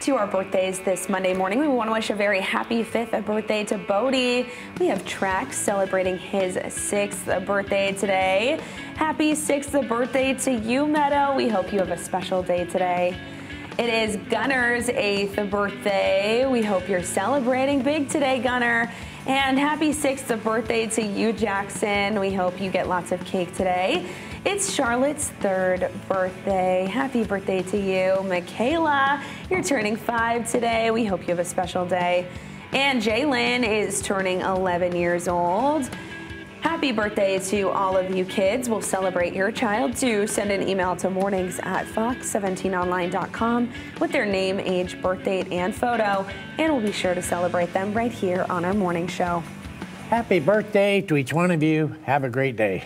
to our birthdays this Monday morning. We want to wish a very happy fifth birthday to Bodhi. We have Trax celebrating his sixth birthday today. Happy sixth birthday to you, Meadow. We hope you have a special day today. It is Gunner's eighth birthday. We hope you're celebrating big today, Gunner. And happy sixth birthday to you, Jackson. We hope you get lots of cake today. It's Charlotte's third birthday. Happy birthday to you. Makayla, you're turning five today. We hope you have a special day. And Jalen is turning 11 years old. Happy birthday to all of you kids. We'll celebrate your child too. Send an email to mornings at fox17online.com with their name, age, birth date, and photo, and we'll be sure to celebrate them right here on our morning show. Happy birthday to each one of you. Have a great day.